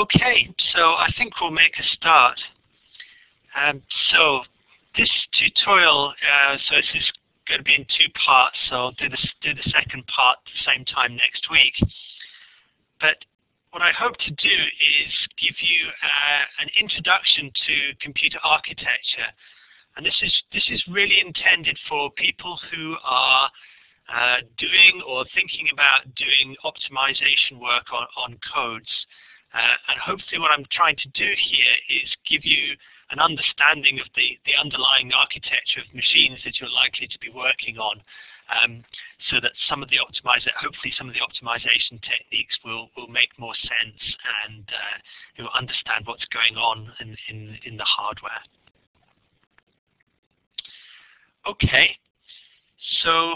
Okay, so I think we'll make a start. Um, so this tutorial, uh, so this is going to be in two parts, so I'll do, this, do the second part at the same time next week. But what I hope to do is give you uh, an introduction to computer architecture. And this is, this is really intended for people who are uh, doing or thinking about doing optimization work on, on codes. Uh, and hopefully what I'm trying to do here is give you an understanding of the, the underlying architecture of machines that you're likely to be working on um, so that some of the optimization, hopefully some of the optimization techniques will, will make more sense and uh, you'll understand what's going on in, in, in the hardware. Okay, so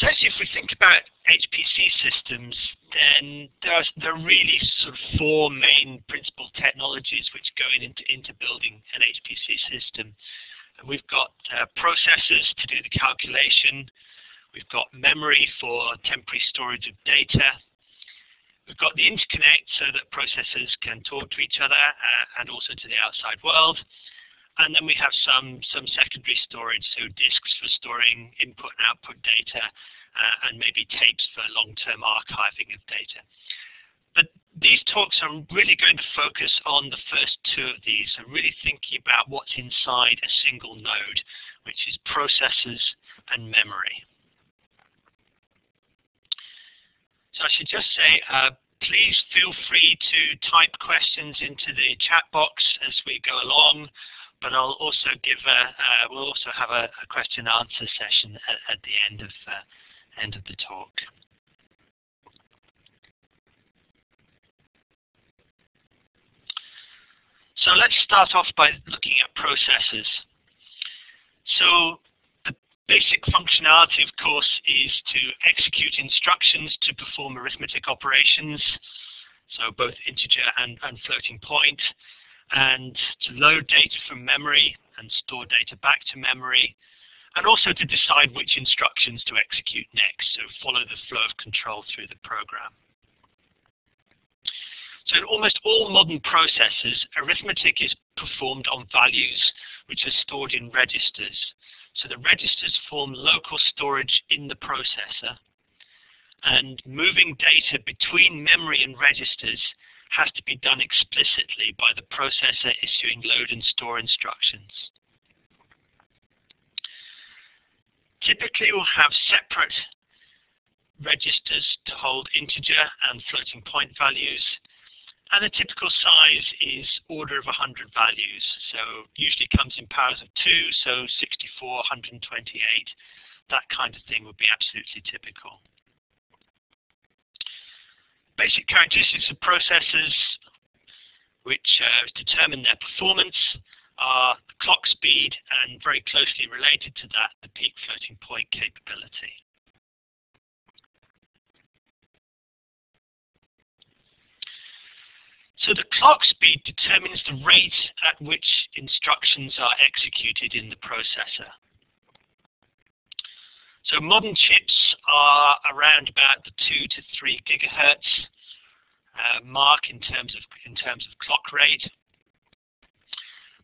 So if we think about HPC systems, then there are, there are really sort of four main principal technologies which go into, into building an HPC system. And we've got uh, processors to do the calculation. We've got memory for temporary storage of data. We've got the interconnect so that processors can talk to each other uh, and also to the outside world. And then we have some, some secondary storage, so disks for storing input and output data, uh, and maybe tapes for long-term archiving of data. But these talks are really going to focus on the first two of these, and really thinking about what's inside a single node, which is processors and memory. So I should just say, uh, please feel free to type questions into the chat box as we go along but I'll also give a, uh, we'll also have a, a question answer session at, at the end of uh, end of the talk. So let's start off by looking at processors. So the basic functionality, of course, is to execute instructions to perform arithmetic operations, so both integer and, and floating point and to load data from memory and store data back to memory, and also to decide which instructions to execute next, so follow the flow of control through the program. So in almost all modern processors, arithmetic is performed on values which are stored in registers. So the registers form local storage in the processor, and moving data between memory and registers has to be done explicitly by the processor issuing load and store instructions. Typically, we'll have separate registers to hold integer and floating point values. And the typical size is order of 100 values. So usually comes in powers of 2, so 64, 128. That kind of thing would be absolutely typical basic characteristics of processors which uh, determine their performance are clock speed and very closely related to that, the peak floating point capability. So the clock speed determines the rate at which instructions are executed in the processor. So modern chips are around about the 2 to 3 gigahertz uh, mark in terms of in terms of clock rate.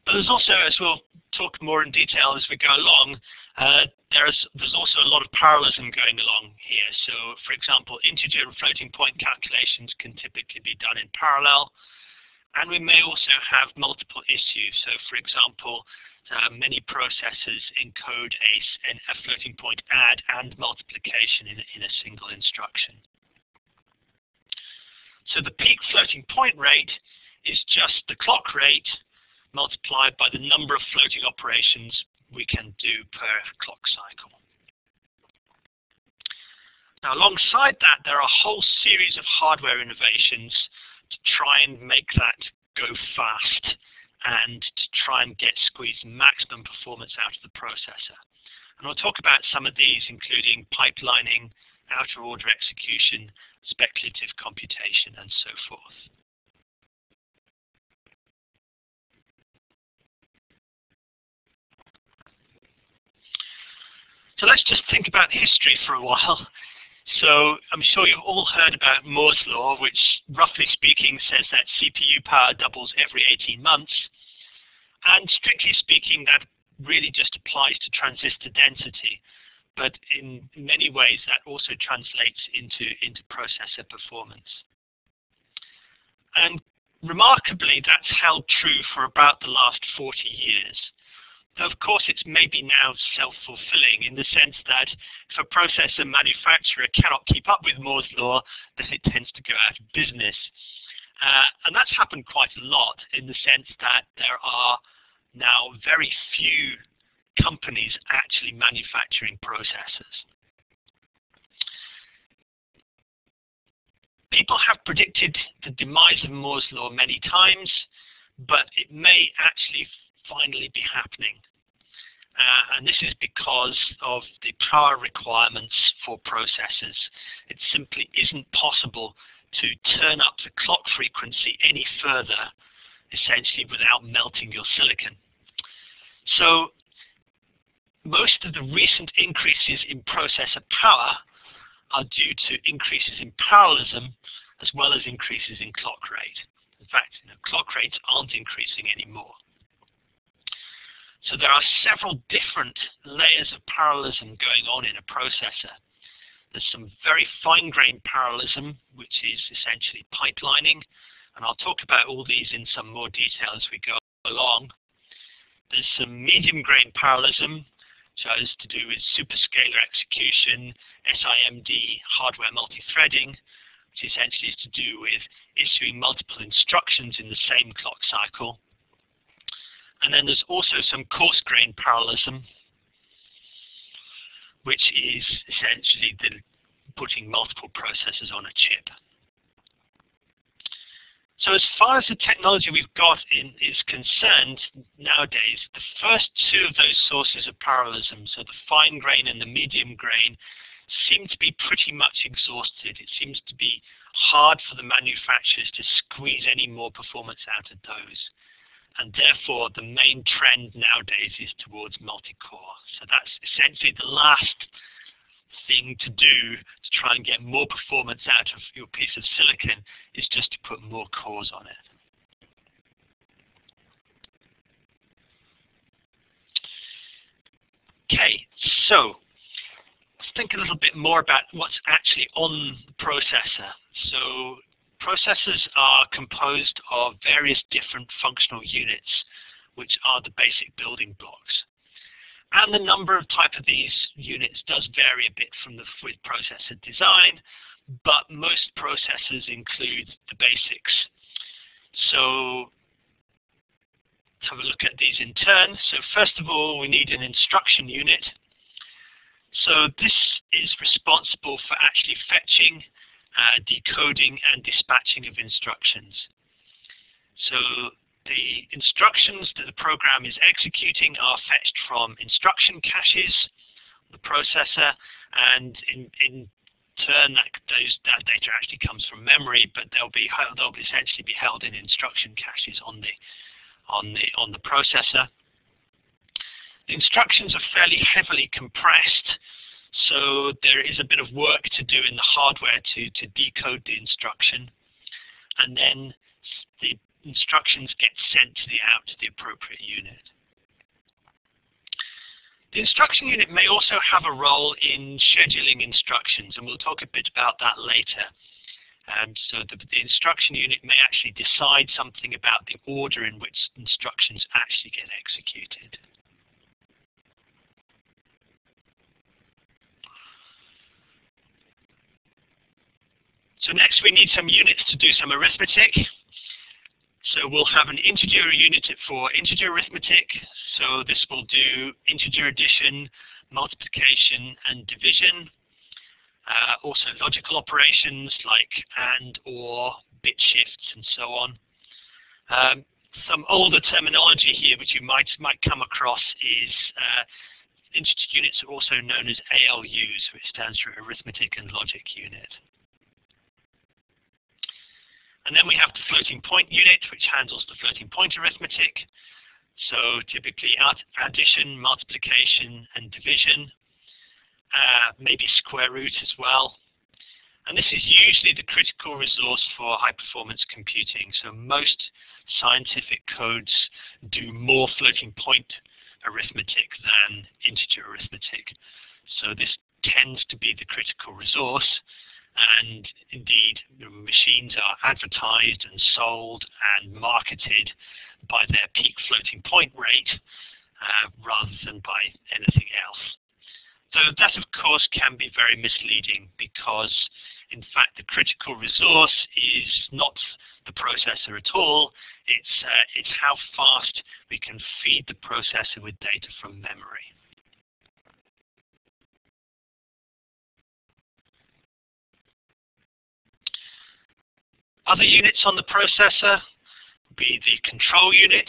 But there's also, as we'll talk more in detail as we go along, uh, there's there's also a lot of parallelism going along here. So, for example, integer and floating point calculations can typically be done in parallel, and we may also have multiple issues. So, for example, uh, many processors encode a, a floating point add and multiplication in, in a single instruction. So the peak floating point rate is just the clock rate multiplied by the number of floating operations we can do per clock cycle. Now alongside that, there are a whole series of hardware innovations to try and make that go fast and to try and get squeeze maximum performance out of the processor. And I'll talk about some of these, including pipelining, out-of-order execution, speculative computation, and so forth. So let's just think about history for a while. So I'm sure you've all heard about Moore's law, which roughly speaking says that CPU power doubles every 18 months. And strictly speaking, that really just applies to transistor density. But in many ways, that also translates into, into processor performance. And remarkably, that's held true for about the last 40 years. Of course, it's maybe now self-fulfilling in the sense that if a processor manufacturer cannot keep up with Moore's law, then it tends to go out of business. Uh, and that's happened quite a lot in the sense that there are now very few companies actually manufacturing processors. People have predicted the demise of Moore's law many times, but it may actually finally be happening. Uh, and this is because of the power requirements for processors. It simply isn't possible to turn up the clock frequency any further, essentially without melting your silicon. So most of the recent increases in processor power are due to increases in parallelism as well as increases in clock rate. In fact, you know, clock rates aren't increasing anymore. So there are several different layers of parallelism going on in a processor. There's some very fine-grained parallelism, which is essentially pipelining, and I'll talk about all these in some more detail as we go along. There's some medium-grained parallelism, which has to do with superscalar execution, SIMD, hardware multi-threading, which essentially is to do with issuing multiple instructions in the same clock cycle. And then there's also some coarse-grained parallelism, which is essentially the putting multiple processors on a chip. So as far as the technology we've got in, is concerned nowadays, the first two of those sources of parallelism, so the fine grain and the medium grain, seem to be pretty much exhausted. It seems to be hard for the manufacturers to squeeze any more performance out of those and therefore the main trend nowadays is towards multi-core. So that's essentially the last thing to do to try and get more performance out of your piece of silicon is just to put more cores on it. Okay, so let's think a little bit more about what's actually on the processor. So Processors are composed of various different functional units, which are the basic building blocks. And the number of type of these units does vary a bit from the with processor design, but most processors include the basics. So let's have a look at these in turn. So first of all, we need an instruction unit. So this is responsible for actually fetching uh, decoding and dispatching of instructions. So the instructions that the program is executing are fetched from instruction caches, the processor, and in, in turn that, those, that data actually comes from memory, but they'll be they'll essentially be held in instruction caches on the on the on the processor. The instructions are fairly heavily compressed, so there is a bit of work to do in the hardware to, to decode the instruction. And then the instructions get sent to the out to the appropriate unit. The instruction unit may also have a role in scheduling instructions, and we'll talk a bit about that later. And so the, the, instruction unit may actually decide something about the order in which instructions actually get executed. So next we need some units to do some arithmetic. So we'll have an integer unit for integer arithmetic. So this will do integer addition, multiplication, and division. Uh, also logical operations like AND, OR, bit shifts, and so on. Um, some older terminology here which you might might come across is uh, integer units are also known as ALUs, which stands for arithmetic and logic unit. And then we have the floating point unit, which handles the floating point arithmetic. So typically addition, multiplication, and division. Uh, maybe square root as well. And this is usually the critical resource for high performance computing. So most scientific codes do more floating point arithmetic than integer arithmetic. So this tends to be the critical resource and indeed machines are advertised and sold and marketed by their peak floating point rate uh, rather than by anything else. So that of course can be very misleading because in fact the critical resource is not the processor at all, it's, uh, it's how fast we can feed the processor with data from memory. Other units on the processor be the control unit,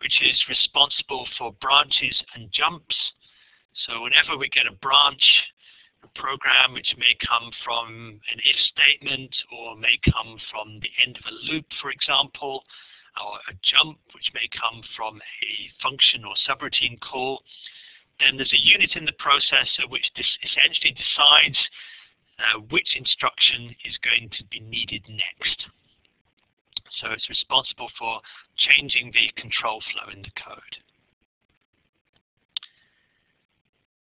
which is responsible for branches and jumps. So whenever we get a branch, a program which may come from an if statement or may come from the end of a loop, for example, or a jump which may come from a function or subroutine call, then there's a unit in the processor which essentially decides uh, which instruction is going to be needed next. So it's responsible for changing the control flow in the code.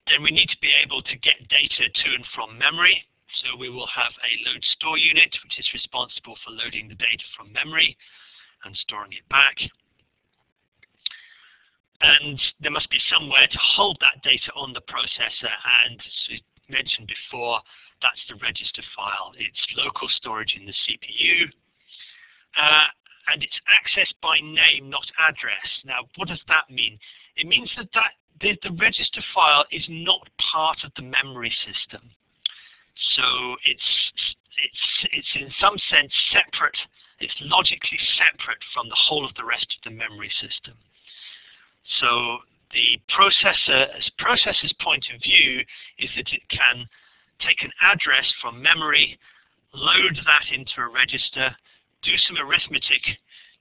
Then we need to be able to get data to and from memory. So we will have a load store unit, which is responsible for loading the data from memory and storing it back. And there must be somewhere to hold that data on the processor. And as we mentioned before, that's the register file. It's local storage in the CPU. Uh, and it's accessed by name, not address. Now, what does that mean? It means that, that the, the register file is not part of the memory system. So it's, it's, it's in some sense separate, it's logically separate from the whole of the rest of the memory system. So the processor's processor's point of view is that it can take an address from memory, load that into a register, do some arithmetic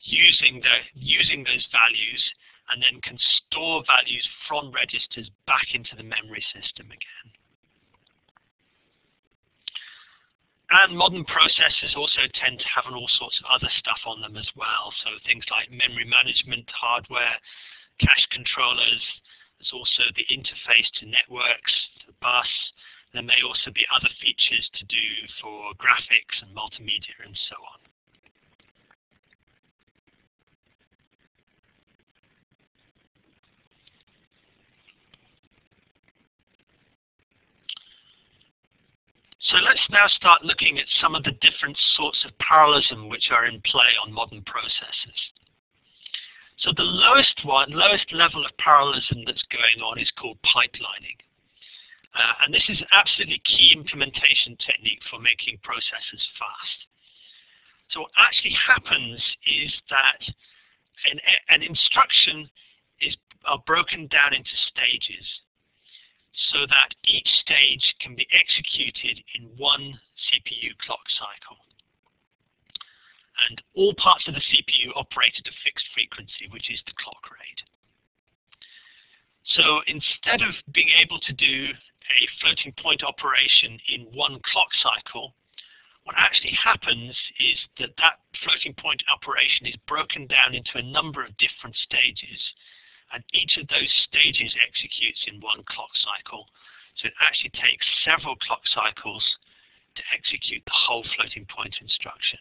using the using those values, and then can store values from registers back into the memory system again. And modern processors also tend to have all sorts of other stuff on them as well. So things like memory management hardware, cache controllers. There's also the interface to networks, the bus. There may also be other features to do for graphics and multimedia and so on. So let's now start looking at some of the different sorts of parallelism which are in play on modern processors. So the lowest one, lowest level of parallelism that's going on is called pipelining. Uh, and this is absolutely key implementation technique for making processes fast. So what actually happens is that an, an instruction is are broken down into stages so that each stage can be executed in one CPU clock cycle. And all parts of the CPU operate at a fixed frequency, which is the clock rate. So instead of being able to do a floating point operation in one clock cycle, what actually happens is that that floating point operation is broken down into a number of different stages and each of those stages executes in one clock cycle. So it actually takes several clock cycles to execute the whole floating point instruction.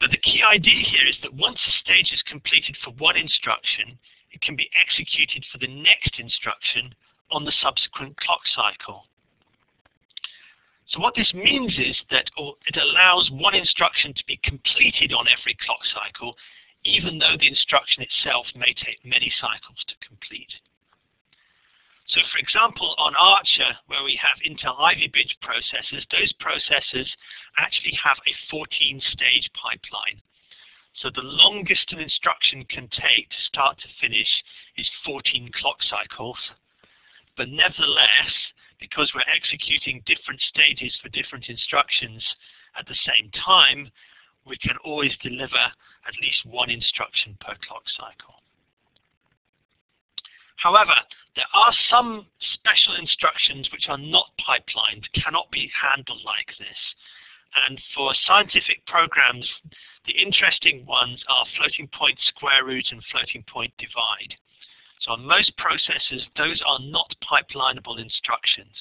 But the key idea here is that once a stage is completed for one instruction, can be executed for the next instruction on the subsequent clock cycle. So what this means is that it allows one instruction to be completed on every clock cycle even though the instruction itself may take many cycles to complete. So for example, on Archer, where we have Intel Ivy Bridge processors, those processors actually have a 14-stage pipeline. So the longest an instruction can take to start to finish is 14 clock cycles. But nevertheless, because we're executing different stages for different instructions at the same time, we can always deliver at least one instruction per clock cycle. However, There are some special instructions which are not pipelined, cannot be handled like this. And for scientific programs, the interesting ones are floating point square root and floating point divide. So on most processors, those are not pipelinable instructions.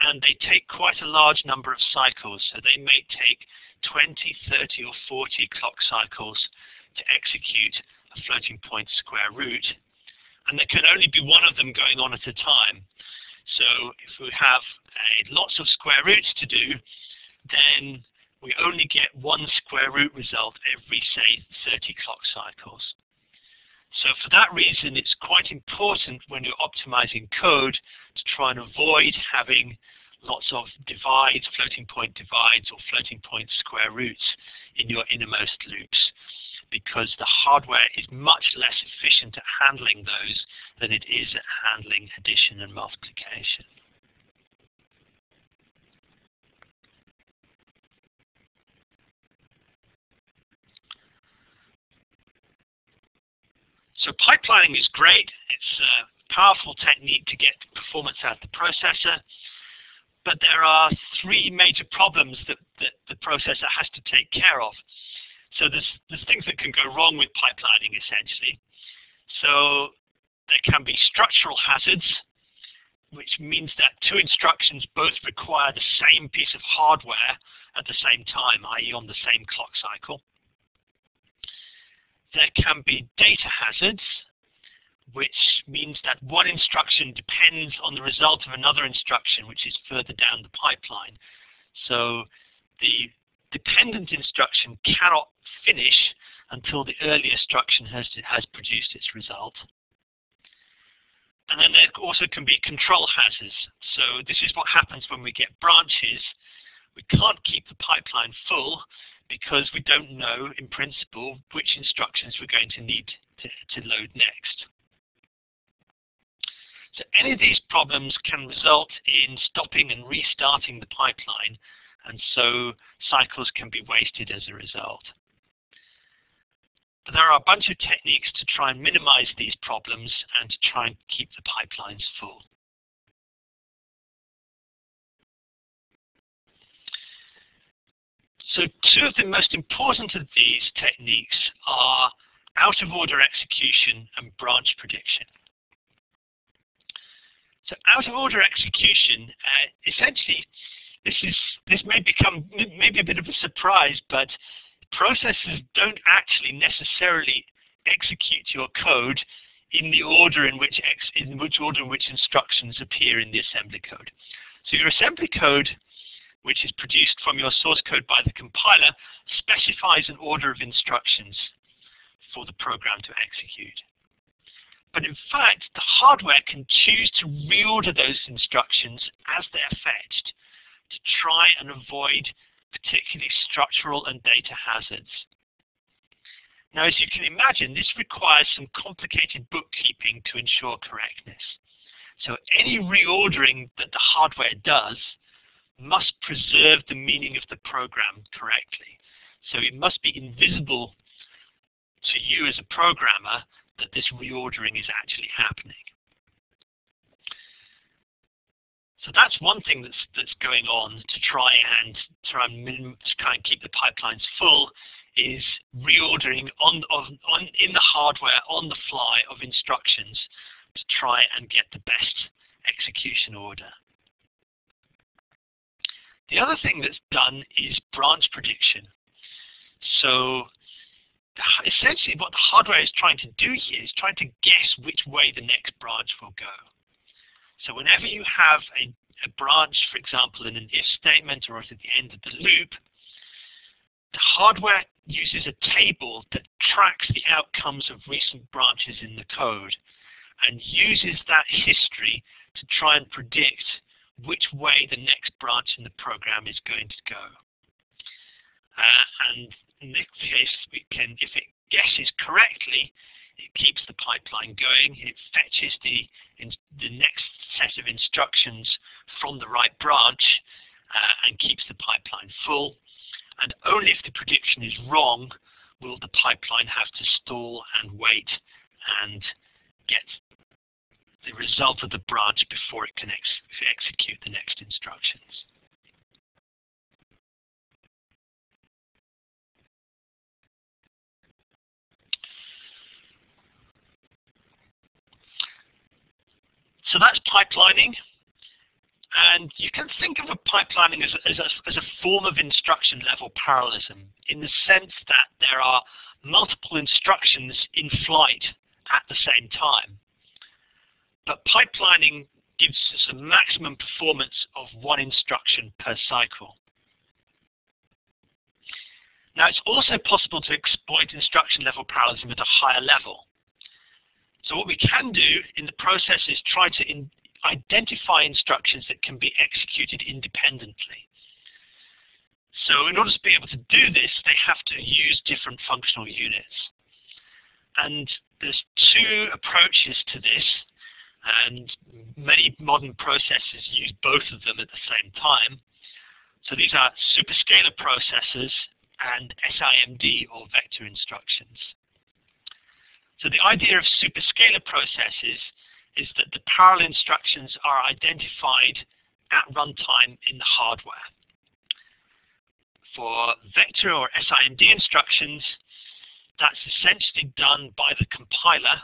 And they take quite a large number of cycles. So they may take 20, 30 or 40 clock cycles to execute a floating point square root. And there can only be one of them going on at a time. So if we have uh, lots of square roots to do, then we only get one square root result every, say, 30 clock cycles. So for that reason, it's quite important when you're optimizing code to try and avoid having lots of divides, floating point divides, or floating point square roots in your innermost loops because the hardware is much less efficient at handling those than it is at handling addition and multiplication. So pipelining is great. It's a powerful technique to get performance out of the processor. But there are three major problems that, that the processor has to take care of. So there's, there's things that can go wrong with pipelining, essentially. So there can be structural hazards, which means that two instructions both require the same piece of hardware at the same time, i.e. on the same clock cycle there can be data hazards, which means that one instruction depends on the result of another instruction, which is further down the pipeline. So the dependent instruction cannot finish until the earlier instruction has, has produced its result. And then there also can be control hazards. So this is what happens when we get branches. We can't keep the pipeline full because we don't know, in principle, which instructions we're going to need to, to load next. So any of these problems can result in stopping and restarting the pipeline, and so cycles can be wasted as a result. But there are a bunch of techniques to try and minimize these problems and to try and keep the pipelines full. So two of the most important of these techniques are out-of-order execution and branch prediction. So out-of-order execution, uh, essentially, this is this may become maybe a bit of a surprise, but processors don't actually necessarily execute your code in the order in which in which order in which instructions appear in the assembly code. So your assembly code which is produced from your source code by the compiler, specifies an order of instructions for the program to execute. But in fact, the hardware can choose to reorder those instructions as they're fetched to try and avoid particularly structural and data hazards. Now, as you can imagine, this requires some complicated bookkeeping to ensure correctness. So any reordering that the hardware does must preserve the meaning of the program correctly. So it must be invisible to you as a programmer that this reordering is actually happening. So that's one thing that's that's going on to try and try and, to try and keep the pipelines full is reordering on, on in the hardware on the fly of instructions to try and get the best execution order. The other thing that's done is branch prediction. So essentially what the hardware is trying to do here is trying to guess which way the next branch will go. So whenever you have a, a branch, for example, in an if statement or at the end of the loop, the hardware uses a table that tracks the outcomes of recent branches in the code and uses that history to try and predict which way the next branch in the program is going to go. Uh, and in this case, we can, if it guesses correctly, it keeps the pipeline going, it fetches the, in, the next set of instructions from the right branch uh, and keeps the pipeline full. And only if the prediction is wrong will the pipeline have to stall and wait and get the result of the branch before it can ex execute the next instructions. So that's pipelining. And you can think of a pipelining as, as, a, as a form of instruction level parallelism in the sense that there are multiple instructions in flight at the same time. But pipelining gives us a maximum performance of one instruction per cycle. Now it's also possible to exploit instruction level parallelism at a higher level. So what we can do in the process is try to in, identify instructions that can be executed independently. So in order to be able to do this, they have to use different functional units. And there's two approaches to this, and many modern processors use both of them at the same time. So these are superscalar processors and SIMD or vector instructions. So the idea of superscalar processes is that the parallel instructions are identified at runtime in the hardware. For vector or SIMD instructions, that's essentially done by the compiler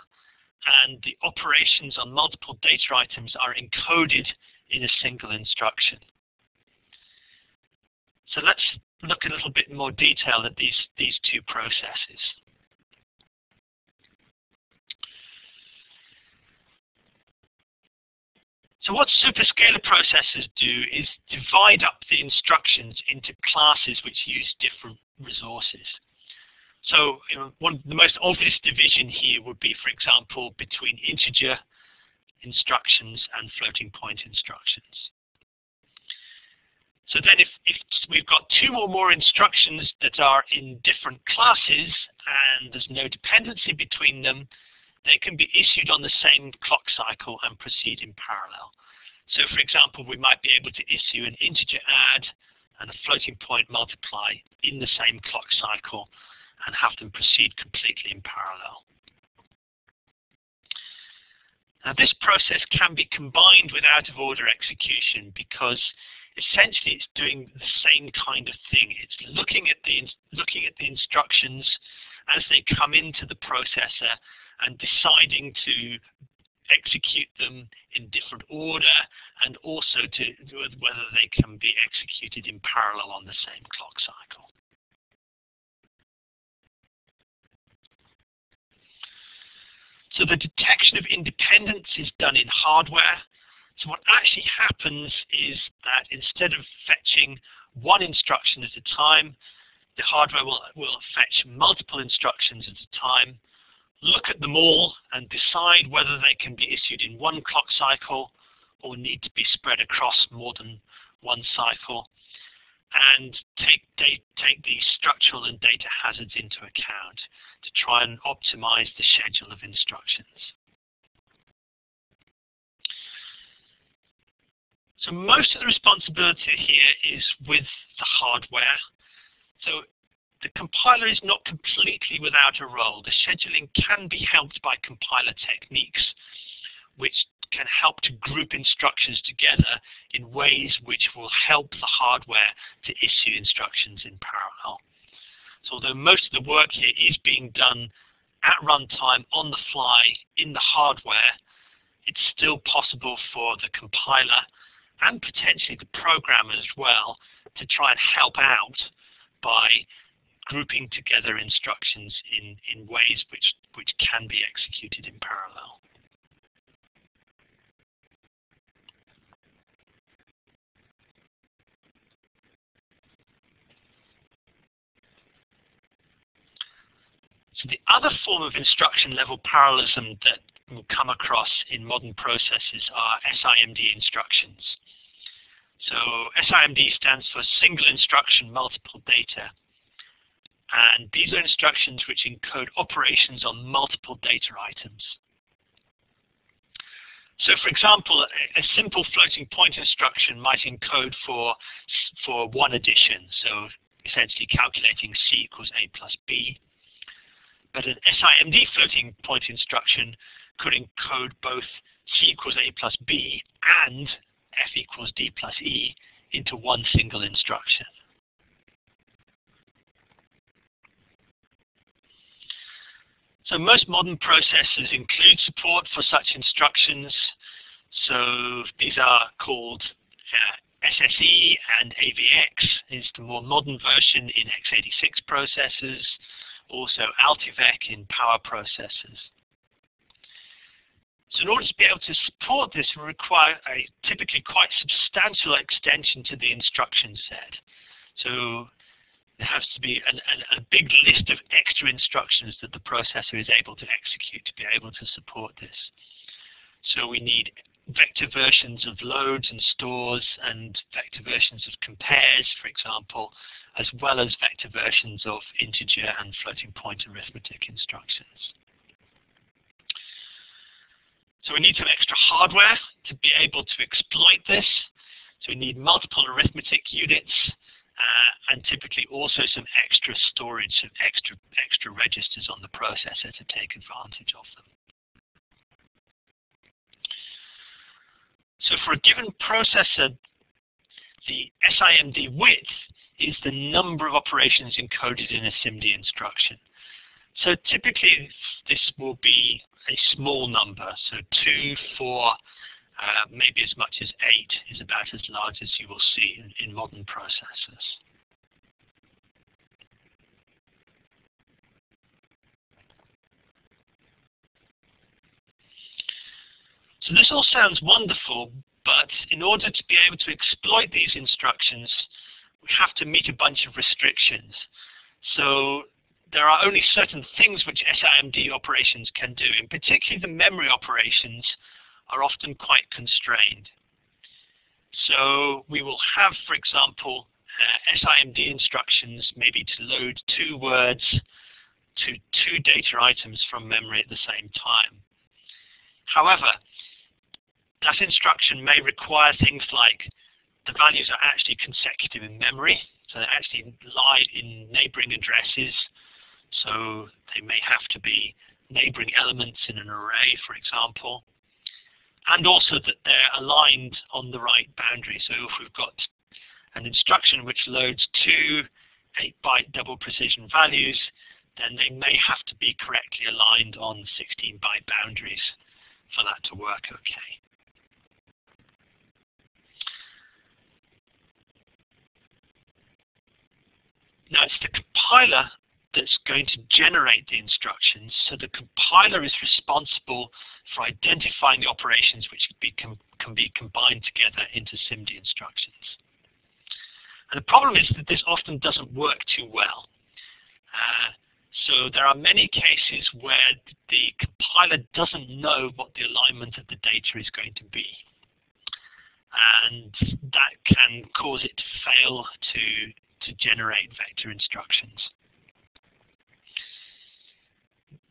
and the operations on multiple data items are encoded in a single instruction. So let's look a little bit more detail at these, these two processes. So what superscalar processors do is divide up the instructions into classes which use different resources. So you know, one the most obvious division here would be, for example, between integer instructions and floating point instructions. So then if, if we've got two or more instructions that are in different classes and there's no dependency between them, they can be issued on the same clock cycle and proceed in parallel. So for example, we might be able to issue an integer add and a floating point multiply in the same clock cycle and have them proceed completely in parallel. Now this process can be combined with out-of-order execution because essentially it's doing the same kind of thing. It's looking at the looking at the instructions as they come into the processor and deciding to execute them in different order and also to whether they can be executed in parallel on the same clock cycle. So the detection of independence is done in hardware. So what actually happens is that instead of fetching one instruction at a time, the hardware will, will fetch multiple instructions at a time look at them all and decide whether they can be issued in one clock cycle or need to be spread across more than one cycle and take, take the structural and data hazards into account to try and optimize the schedule of instructions. So most of the responsibility here is with the hardware. So the compiler is not completely without a role. The scheduling can be helped by compiler techniques, which can help to group instructions together in ways which will help the hardware to issue instructions in parallel. So although most of the work here is being done at runtime on the fly in the hardware, it's still possible for the compiler and potentially the programmer as well to try and help out by grouping together instructions in, in ways which, which can be executed in parallel. So the other form of instruction level parallelism that we'll come across in modern processes are SIMD instructions. So SIMD stands for single instruction multiple data and these are instructions which encode operations on multiple data items. So for example, a simple floating point instruction might encode for, for one addition, so essentially calculating C equals A plus B. But an SIMD floating point instruction could encode both C equals A plus B and F equals D plus E into one single instruction. So most modern processors include support for such instructions. So these are called uh, SSE and AVX is the more modern version in x86 processors, also Altivec in power processors. So in order to be able to support this, we require a typically quite substantial extension to the instruction set. So there has to be an, an, a big list of extra instructions that the processor is able to execute to be able to support this. So we need vector versions of loads and stores and vector versions of compares, for example, as well as vector versions of integer and floating point arithmetic instructions. So we need some extra hardware to be able to exploit this. So we need multiple arithmetic units uh, and typically also some extra storage, some extra, extra registers on the processor to take advantage of them. So for a given processor, the SIMD width is the number of operations encoded in a SIMD instruction. So typically this will be a small number, so 2, 4, uh, maybe as much as 8 is about as large as you will see in, in modern processors. So this all sounds wonderful, but in order to be able to exploit these instructions, we have to meet a bunch of restrictions. So there are only certain things which SIMD operations can do, and particularly the memory operations are often quite constrained. So we will have, for example, uh, SIMD instructions maybe to load two words to two data items from memory at the same time. However, that instruction may require things like the values are actually consecutive in memory, so they actually lie in neighboring addresses so they may have to be neighboring elements in an array, for example. And also that they're aligned on the right boundary. So if we've got an instruction which loads two 8-byte double precision values, then they may have to be correctly aligned on 16-byte boundaries for that to work okay. Now it's the compiler that's going to generate the instructions. So the compiler is responsible for identifying the operations which can be, can be combined together into SIMD instructions. And the problem is that this often doesn't work too well. Uh, so there are many cases where the compiler doesn't know what the alignment of the data is going to be. And that can cause it to fail to, to generate vector instructions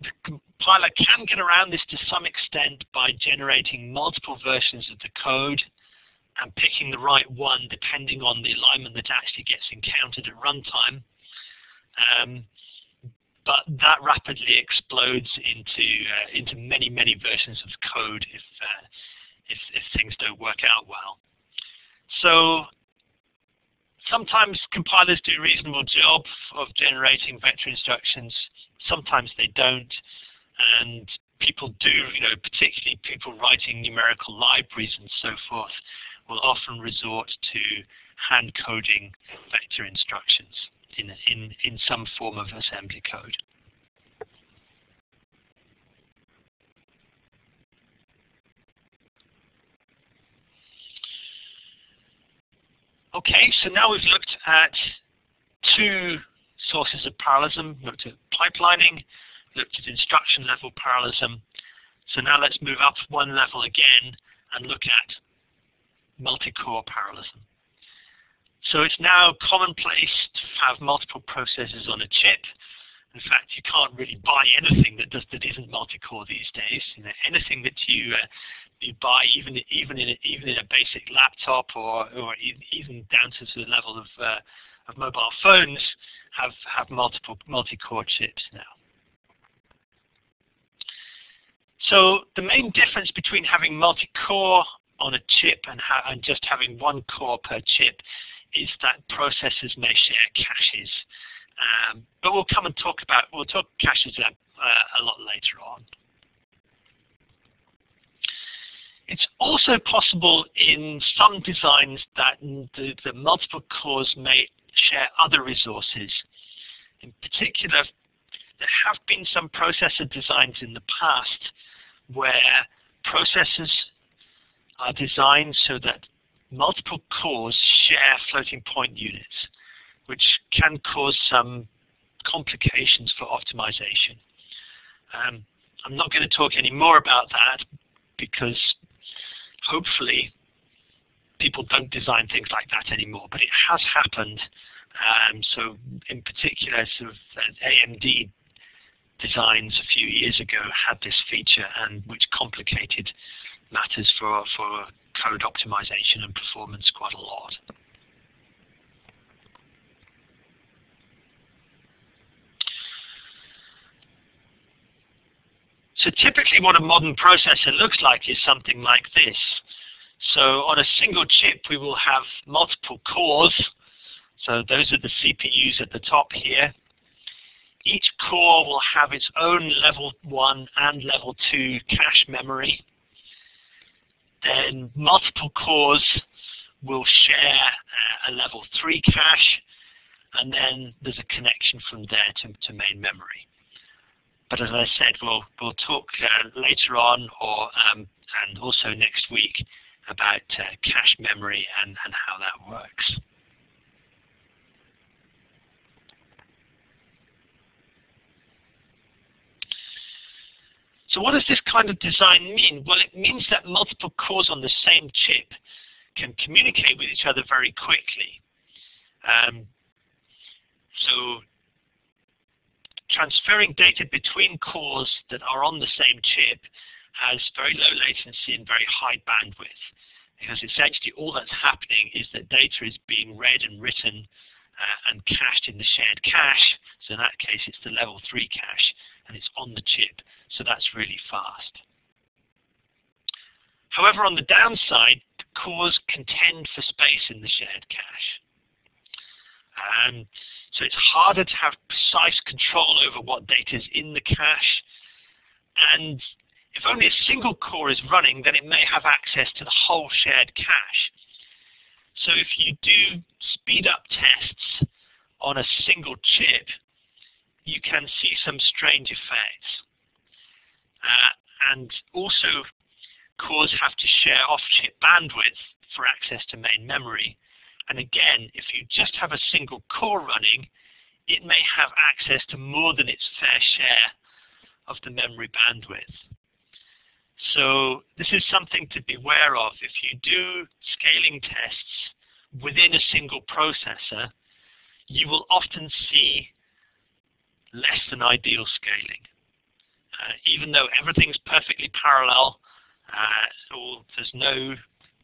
the compiler can get around this to some extent by generating multiple versions of the code and picking the right one depending on the alignment that actually gets encountered at runtime. Um, but that rapidly explodes into uh, into many many versions of code if, uh, if if things don't work out well. So sometimes compilers do a reasonable job of generating vector instructions. Sometimes they don't. And people do, you know, particularly people writing numerical libraries and so forth, will often resort to hand coding vector instructions in, in, in some form of assembly code. Okay, so now we've looked at two sources of parallelism, looked at pipelining, looked at instruction level parallelism. So now let's move up one level again and look at multi-core parallelism. So it's now commonplace to have multiple processors on a chip. In fact, you can't really buy anything that does that isn't multi-core these days. You know, anything that you uh, you buy, even even in a, even in a basic laptop or or even down to the level of uh, of mobile phones, have have multiple multi-core chips now. So the main difference between having multi-core on a chip and, and, just having one core per chip is that processors may share caches. Um, but we'll come and talk about, we'll talk caches uh, a lot later on. It's also possible in some designs that the, the multiple cores may share other resources. In particular, there have been some processor designs in the past where processors are designed so that multiple cores share floating point units, which can cause some complications for optimization. Um, I'm not going to talk any more about that because hopefully people don't design things like that anymore, but it has happened. Um, so in particular, sort of uh, AMD designs a few years ago had this feature and which complicated matters for, for code optimization and performance quite a lot. So typically what a modern processor looks like is something like this. So on a single chip we will have multiple cores. So those are the CPUs at the top here. Each core will have its own level 1 and level 2 cache memory. Then multiple cores will share a level 3 cache and then there's a connection from there to, to main memory. But as I said, we'll we'll talk uh, later on, or um, and also next week about uh, cache memory and and how that works. So what does this kind of design mean? Well, it means that multiple cores on the same chip can communicate with each other very quickly. Um, so transferring data between cores that are on the same chip has very low latency and very high bandwidth because essentially all that's happening is that data is being read and written uh, and cached in the shared cache. So in that case, it's the level 3 cache, and it's on the chip. So that's really fast. However, on the downside, cores contend for space in the shared cache. Um, so it's harder to have precise control over what data is in the cache. And if only a single core is running, then it may have access to the whole shared cache. So if you do speed up tests on a single chip, you can see some strange effects. Uh, and also, cores have to share off-chip bandwidth for access to main memory. And again, if you just have a single core running, it may have access to more than its fair share of the memory bandwidth. So this is something to be aware of. If you do scaling tests within a single processor, you will often see less than ideal scaling. Uh, even though everything's perfectly parallel, uh, there's no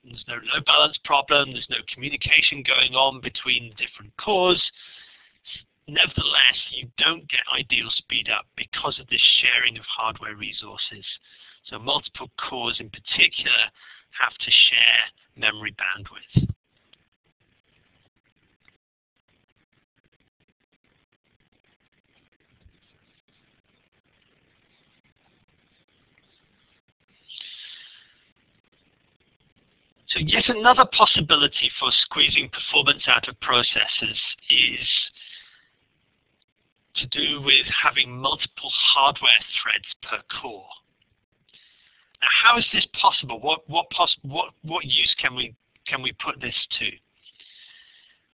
there's no load balance problem, there's no communication going on between the different cores. Nevertheless, you don't get ideal speed up because of this sharing of hardware resources. So multiple cores in particular have to share memory bandwidth. So yet another possibility for squeezing performance out of processors is to do with having multiple hardware threads per core. Now, how is this possible? What what what what use can we can we put this to?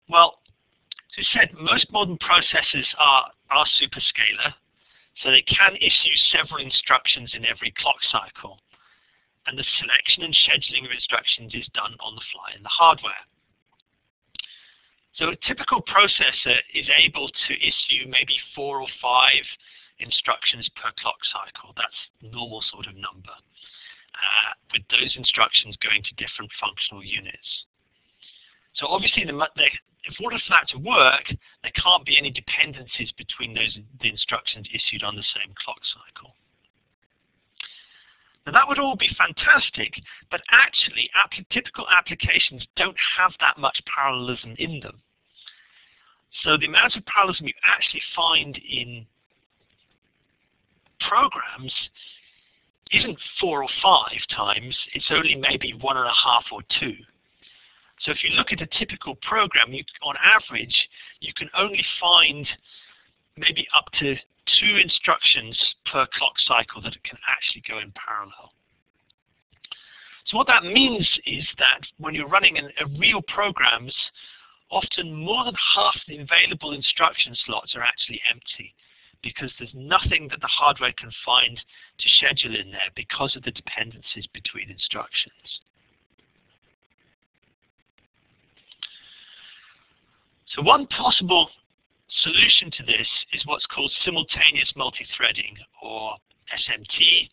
Well, as I said, most modern processors are are superscalar, so they can issue several instructions in every clock cycle and the selection and scheduling of instructions is done on the fly in the hardware. So a typical processor is able to issue maybe four or five instructions per clock cycle. That's normal sort of number, uh, with those instructions going to different functional units. So obviously, the, the, in order for that to work, there can't be any dependencies between those the instructions issued on the same clock cycle. Now that would all be fantastic, but actually typical applications don't have that much parallelism in them. So the amount of parallelism you actually find in programs isn't four or five times, it's only maybe one and a half or two. So if you look at a typical program, you, on average, you can only find maybe up to two instructions per clock cycle that it can actually go in parallel. So what that means is that when you're running a real programs, often more than half the available instruction slots are actually empty because there's nothing that the hardware can find to schedule in there because of the dependencies between instructions. So one possible solution to this is what's called simultaneous multi-threading, or SMT.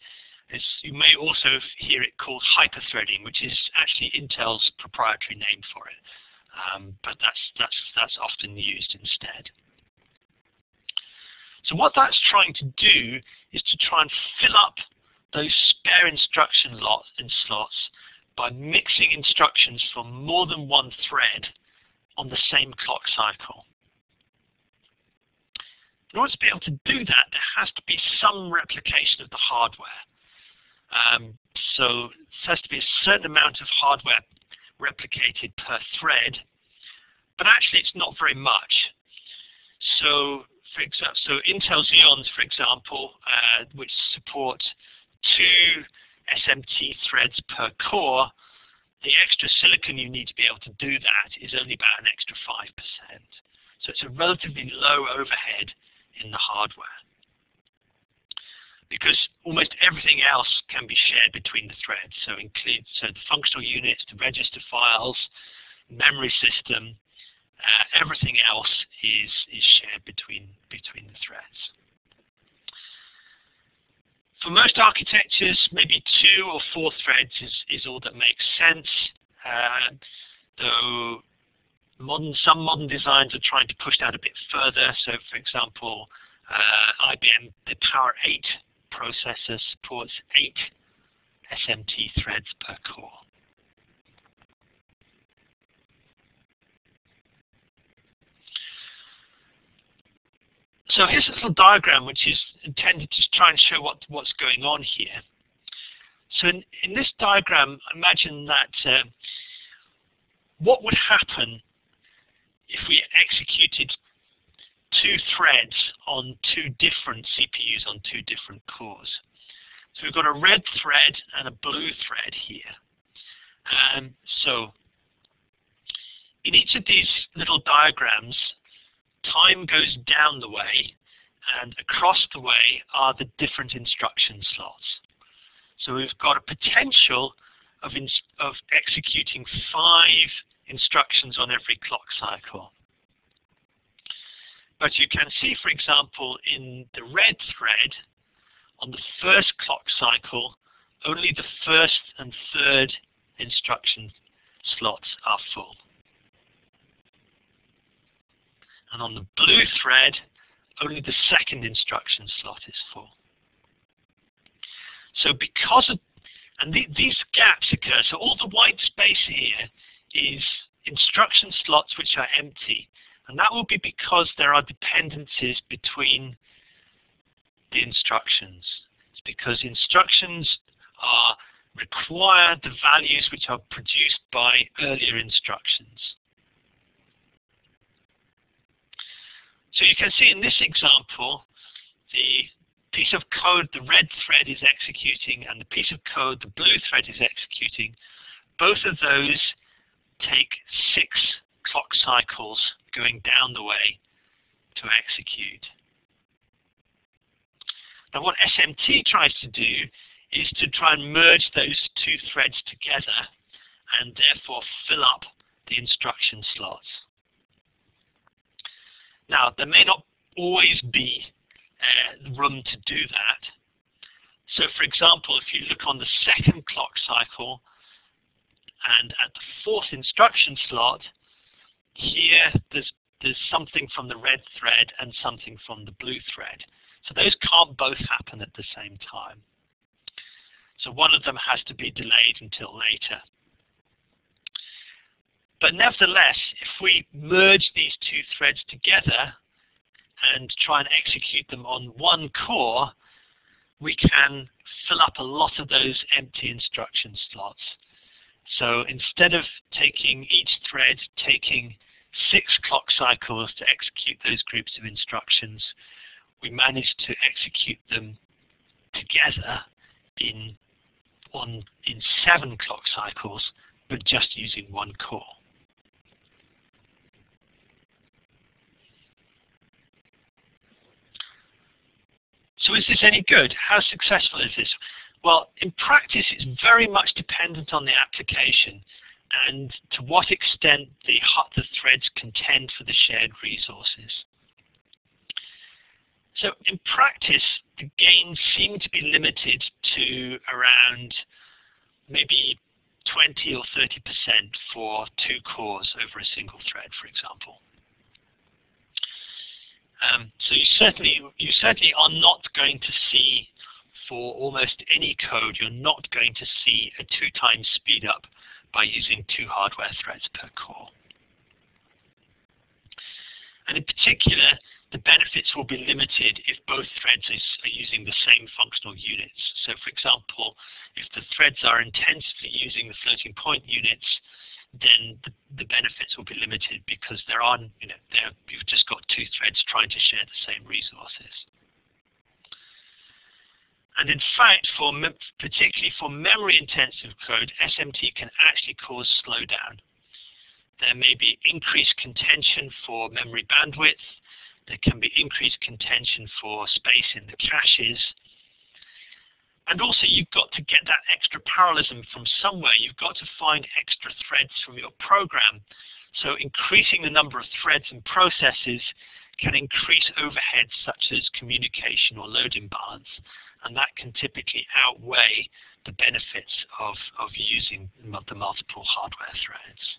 You may also hear it called hyperthreading, which is actually Intel's proprietary name for it. Um, but that's, that's, that's often used instead. So what that's trying to do is to try and fill up those spare instruction lot and slots by mixing instructions from more than one thread on the same clock cycle. In order to be able to do that, there has to be some replication of the hardware. Um, so there has to be a certain amount of hardware replicated per thread, but actually it's not very much. So for example, so Intel Xeons, for example, uh, which support two SMT threads per core, the extra silicon you need to be able to do that is only about an extra 5%. So it's a relatively low overhead in the hardware. Because almost everything else can be shared between the threads. So include so the functional units, the register files, memory system, uh, everything else is, is shared between, between the threads. For most architectures, maybe two or four threads is, is all that makes sense. Uh, though modern, some modern designs are trying to push that a bit further. So, for example, uh, IBM, the Power 8 processor supports eight SMT threads per core. So here's a little diagram which is intended to try and show what, what's going on here. So in, in this diagram, imagine that uh, what would happen if we executed two threads on two different CPUs on two different cores. So we've got a red thread and a blue thread here. Um, so in each of these little diagrams, time goes down the way and across the way are the different instruction slots. So we've got a potential of, of executing five instructions on every clock cycle. But you can see, for example, in the red thread, on the first clock cycle, only the first and third instruction slots are full. And on the blue thread, only the second instruction slot is full. So because of, and the, these gaps occur, so all the white space here is instruction slots which are empty. And that will be because there are dependencies between the instructions. It's because instructions are require the values which are produced by earlier instructions. So you can see in this example, the piece of code the red thread is executing and the piece of code the blue thread is executing, both of those take six clock cycles going down the way to execute. Now what SMT tries to do is to try and merge those two threads together and therefore fill up the instruction slots. Now, there may not always be uh, room to do that. So, for example, if you look on the second clock cycle and at the fourth instruction slot, here there's, there's something from the red thread and something from the blue thread. So those can't both happen at the same time. So one of them has to be delayed until later. But nevertheless, if we merge these two threads together and try and execute them on one core, we can fill up a lot of those empty instruction slots. So instead of taking each thread taking six clock cycles to execute those groups of instructions, we managed to execute them together in one in seven clock cycles, but just using one core. So is this any good? How successful is this? Well, in practice, it's very much dependent on the application and to what extent the, the threads contend for the shared resources. So in practice, the gains seem to be limited to around maybe 20 or 30% for two cores over a single thread, for example. Um, so you certainly you certainly are not going to see for almost any code, you're not going to see a two times speed up by using two hardware threads per core. And in particular, the benefits will be limited if both threads is, are using the same functional units. So for example, if the threads are intensively using the floating point units, then the, the benefits will be limited because there are, you know, you've just got two threads trying to share the same resources. And in fact, for particularly for memory-intensive code, SMT can actually cause slowdown. There may be increased contention for memory bandwidth. There can be increased contention for space in the caches. And also you've got to get that extra parallelism from somewhere. You've got to find extra threads from your program. So increasing the number of threads and processes can increase overheads such as communication or load imbalance. And that can typically outweigh the benefits of, of using the multiple hardware threads.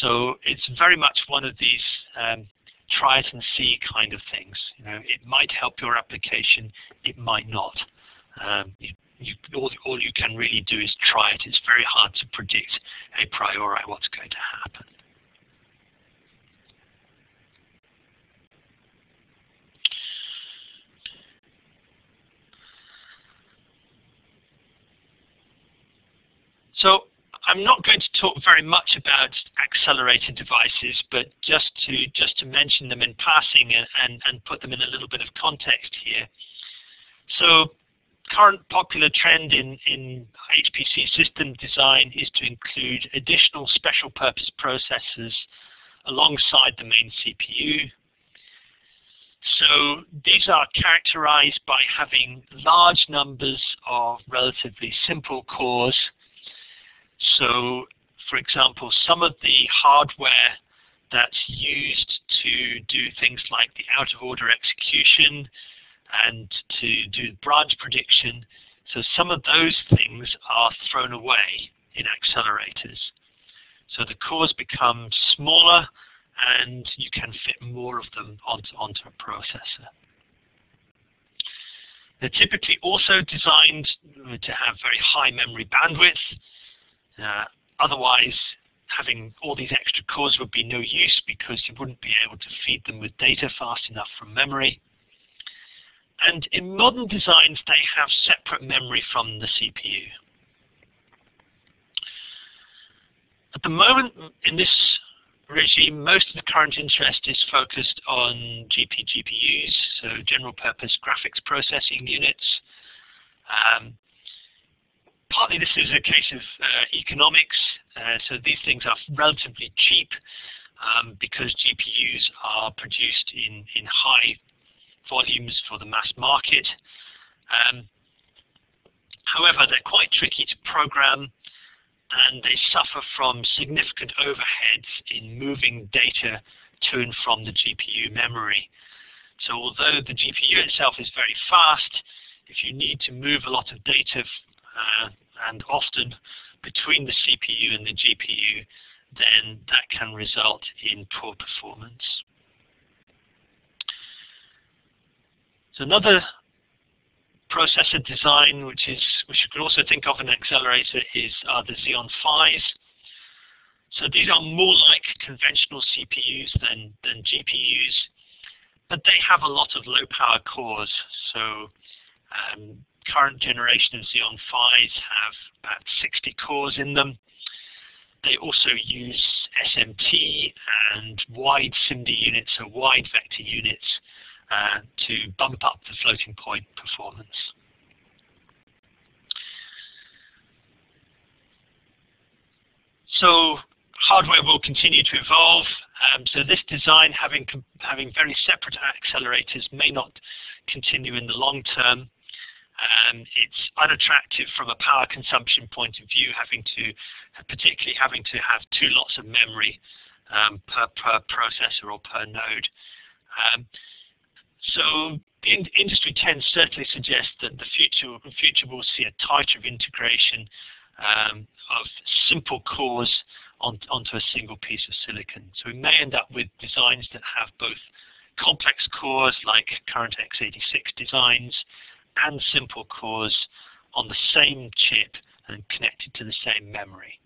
So it's very much one of these um, try it and see kind of things. You know, it might help your application, it might not. Um, you, you, all, all you can really do is try it. It's very hard to predict a priori what's going to happen. So I'm not going to talk very much about accelerated devices, but just to just to mention them in passing and, and, and put them in a little bit of context here. So current popular trend in, in HPC system design is to include additional special purpose processors alongside the main CPU. So these are characterized by having large numbers of relatively simple cores so, for example, some of the hardware that's used to do things like the out-of-order execution and to do branch prediction, so some of those things are thrown away in accelerators. So the cores become smaller and you can fit more of them onto, onto a processor. They're typically also designed to have very high memory bandwidth, uh, otherwise, having all these extra cores would be no use because you wouldn't be able to feed them with data fast enough from memory. And in modern designs, they have separate memory from the CPU. At the moment, in this regime, most of the current interest is focused on GP GPUs, so general purpose graphics processing units. Um, partly this is a case of uh, economics. Uh, so these things are relatively cheap um, because GPUs are produced in, in high volumes for the mass market. Um, however, they're quite tricky to program and they suffer from significant overheads in moving data to and from the GPU memory. So although the GPU itself is very fast, if you need to move a lot of data uh, and often between the CPU and the GPU, then that can result in poor performance. So another processor design, which is which you could also think of an accelerator, is the Xeon Phis. So these are more like conventional CPUs than than GPUs, but they have a lot of low power cores. So um, current generation of Xeon Phis have about 60 cores in them. They also use SMT and wide SIMD units, so wide vector units, uh, to bump up the floating point performance. So hardware will continue to evolve. Um, so this design, having having very separate accelerators, may not continue in the long term. Um, it's unattractive from a power consumption point of view, having to, particularly having to have two lots of memory um, per, per processor or per node. Um, so the in industry trends certainly suggest that the future, future will see a tighter integration um, of simple cores on, onto a single piece of silicon. So we may end up with designs that have both complex cores like current x86 designs and simple cores on the same chip and connected to the same memory.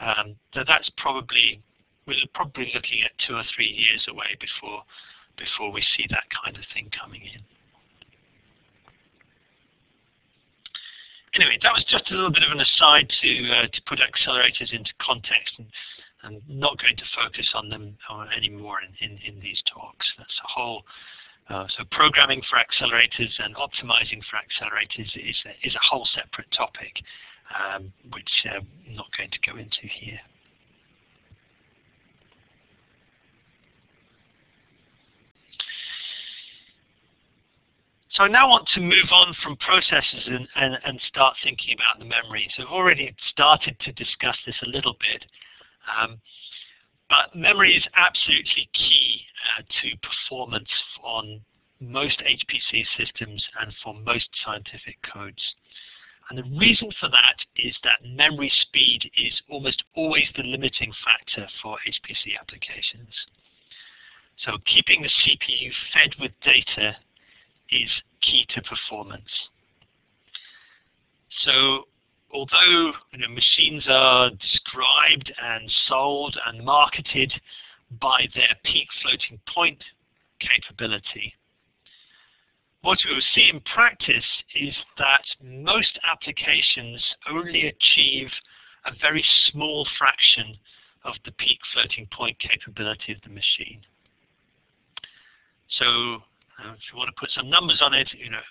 Um, so that's probably we're probably looking at two or three years away before before we see that kind of thing coming in. Anyway, that was just a little bit of an aside to uh, to put accelerators into context, and I'm not going to focus on them uh, anymore in, in, in these talks. That's a whole uh, so programming for accelerators and optimizing for accelerators is a, is a whole separate topic, um, which uh, I'm not going to go into here. So I now want to move on from processors and, and, and start thinking about the memory. So I've already started to discuss this a little bit. Um, but memory is absolutely key uh, to performance on most HPC systems and for most scientific codes. And the reason for that is that memory speed is almost always the limiting factor for HPC applications. So keeping the CPU fed with data is key to performance. So although you know, machines are described and sold and marketed by their peak floating point capability, what we will see in practice is that most applications only achieve a very small fraction of the peak floating point capability of the machine. So uh, if you want to put some numbers on it, you know,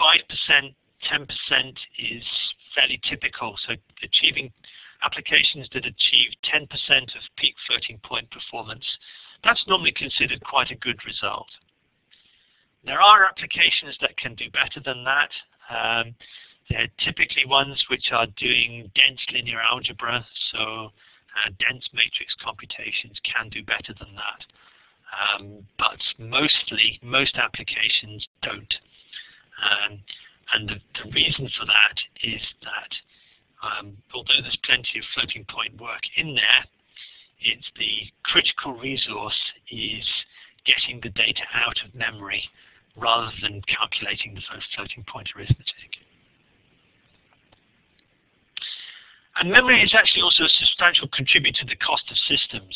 5%, 10% is fairly typical. So achieving applications that achieve 10% of peak floating point performance, that's normally considered quite a good result. There are applications that can do better than that. Um, they're typically ones which are doing dense linear algebra, so uh, dense matrix computations can do better than that. Um, but mostly, most applications don't. Um, and the, the, reason for that is that um, although there's plenty of floating point work in there, it's the critical resource is getting the data out of memory rather than calculating the floating point arithmetic. And memory is actually also a substantial contributor to the cost of systems.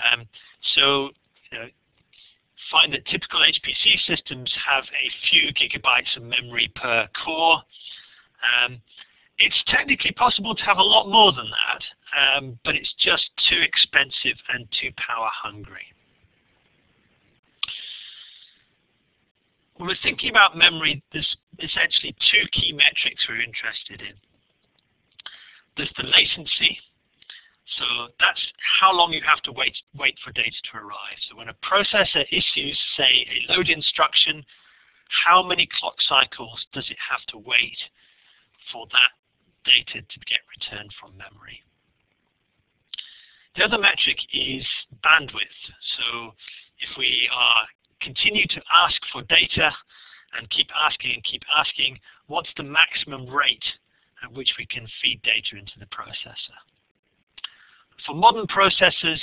Um, so you know, find that typical HPC systems have a few gigabytes of memory per core. Um, it's technically possible to have a lot more than that, um, but it's just too expensive and too power hungry. When we're thinking about memory, there's essentially two key metrics we're interested in. There's the latency, so that's how long you have to wait, wait for data to arrive. So when a processor issues, say, a load instruction, how many clock cycles does it have to wait for that data to get returned from memory? The other metric is bandwidth. So if we are continue to ask for data and keep asking and keep asking, what's the maximum rate at which we can feed data into the processor? For modern processors,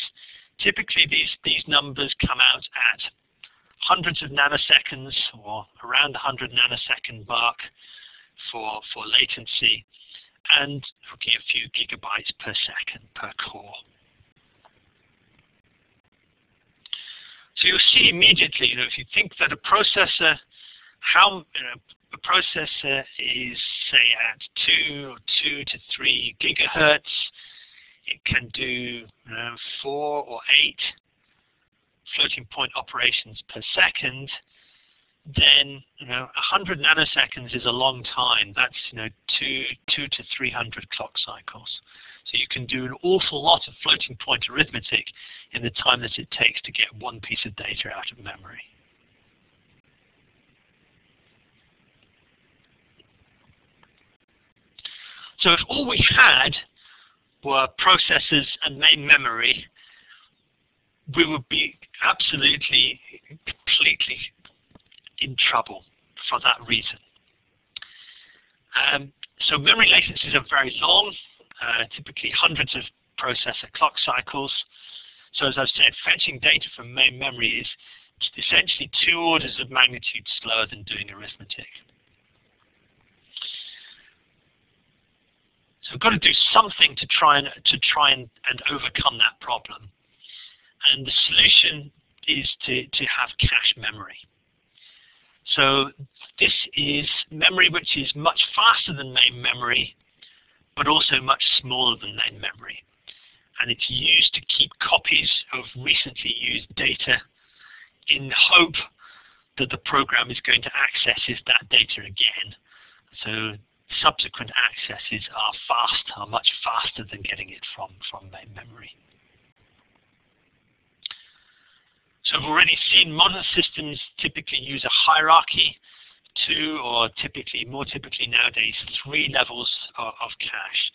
typically these, these numbers come out at hundreds of nanoseconds or around the 100 nanosecond mark for, for latency and looking a few gigabytes per second per core. So you'll see immediately, you know, if you think that a processor, how you know, a processor is say at two or two to three gigahertz, it can do know, four or eight floating point operations per second, then you know 100 nanoseconds is a long time. That's you know two two to 300 clock cycles. So you can do an awful lot of floating point arithmetic in the time that it takes to get one piece of data out of memory. So if all we had were processors and main memory, we would be absolutely, completely in trouble for that reason. Um, so memory latencies are very long, uh, typically hundreds of processor clock cycles. So as I've said, fetching data from main memory is essentially two orders of magnitude slower than doing arithmetic. So we've got to do something to try and to try and, and overcome that problem. And the solution is to, to have cache memory. So this is memory which is much faster than main memory, but also much smaller than main memory. And it's used to keep copies of recently used data in hope that the program is going to access that data again. So subsequent accesses are fast, are much faster than getting it from, from main memory. So we've already seen modern systems typically use a hierarchy, two or typically, more typically nowadays, three levels of, of cache.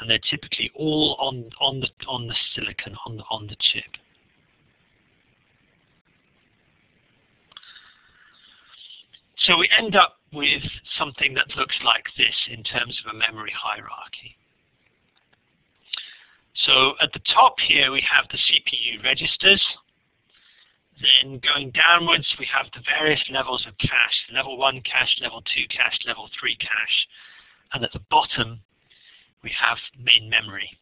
And they're typically all on, on, the, on the silicon, on the, on the chip. So we end up with something that looks like this in terms of a memory hierarchy. So at the top here we have the CPU registers. Then going downwards we have the various levels of cache, level 1 cache, level 2 cache, level 3 cache. And at the bottom we have main memory.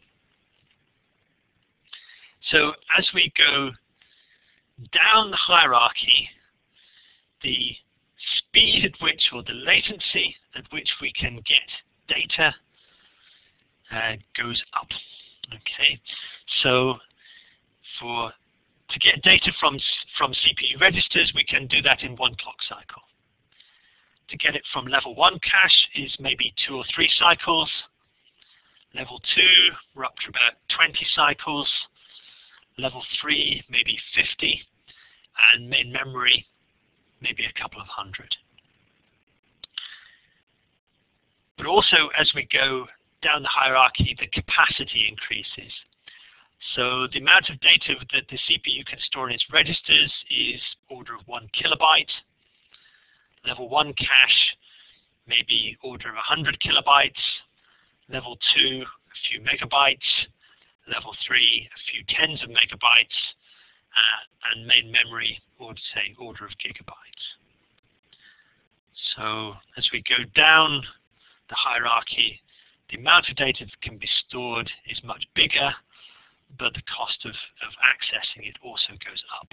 So as we go down the hierarchy, the speed at which, or the latency at which we can get data uh, goes up. Okay, so for to get data from from CPU registers, we can do that in one clock cycle. To get it from level one cache is maybe two or three cycles. Level two, we're up to about 20 cycles. Level three, maybe 50, and main memory maybe a couple of hundred. But also as we go down the hierarchy, the capacity increases. So the amount of data that the CPU can store in its registers is order of one kilobyte. Level one cache, maybe order of 100 kilobytes. Level two, a few megabytes. Level three, a few tens of megabytes. Uh, and main memory, or say order of gigabytes. So as we go down the hierarchy, the amount of data that can be stored is much bigger, but the cost of, of accessing it also goes up.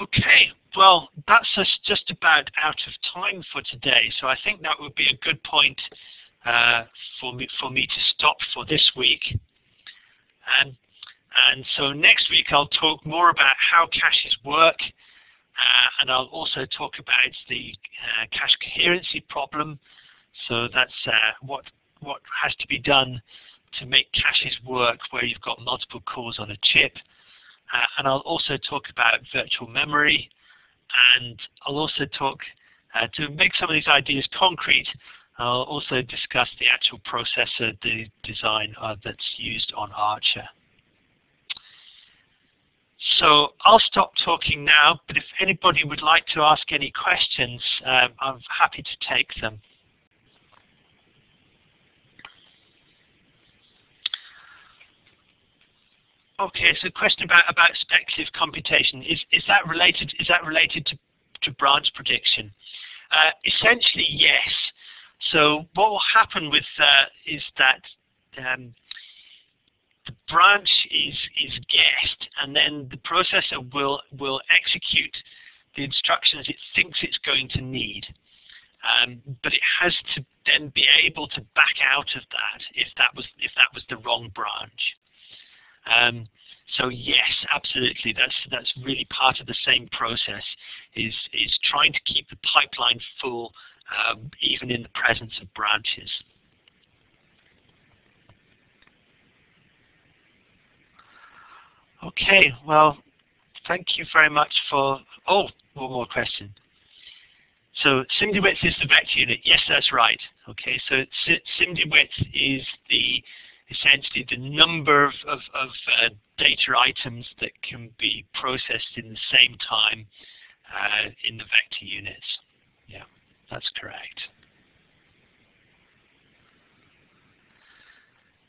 Okay, well, that's us just about out of time for today, so I think that would be a good point uh, for, me, for me to stop for this week. And so next week I'll talk more about how caches work, uh, and I'll also talk about the uh, cache coherency problem. So that's uh, what what has to be done to make caches work where you've got multiple cores on a chip. Uh, and I'll also talk about virtual memory, and I'll also talk uh, to make some of these ideas concrete. I'll also discuss the actual processor the design uh, that's used on Archer. So I'll stop talking now, but if anybody would like to ask any questions, um, I'm happy to take them. Okay, so question about about speculative computation is is that related is that related to to branch prediction? Uh, essentially, yes. So what will happen with that is that um, the branch is is guessed, and then the processor will will execute the instructions it thinks it's going to need. Um, but it has to then be able to back out of that if that was if that was the wrong branch. Um, so yes, absolutely, that's that's really part of the same process. Is is trying to keep the pipeline full um, even in the presence of branches. Okay, well, thank you very much for. Oh, one more question. So SIMD is the vector unit. Yes, that's right. Okay, so SIMD width is the essentially the number of, of, of uh, data items that can be processed in the same time uh, in the vector units. Yeah, that's correct.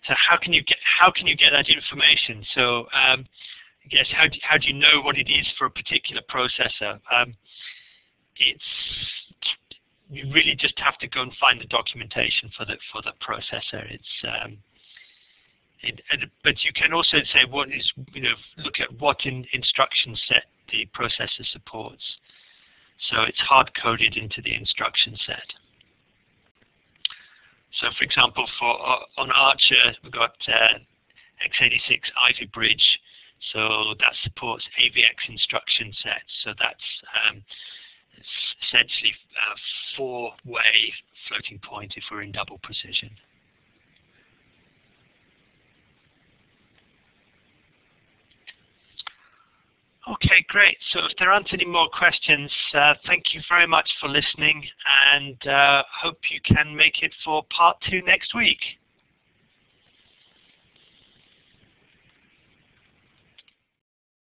So how can you get how can you get that information? So um, I guess how do, how do you know what it is for a particular processor? Um, it's you really just have to go and find the documentation for the for the processor. It's um, it, but you can also say what is you know look at what in, instruction set the processor supports. So it's hard coded into the instruction set. So for example, for uh, on Archer we've got uh, x86 Ivy Bridge, so that supports AVX instruction sets. So that's um, essentially a four-way floating point if we're in double precision. Okay, great. So if there aren't any more questions, uh, thank you very much for listening and uh, hope you can make it for part two next week.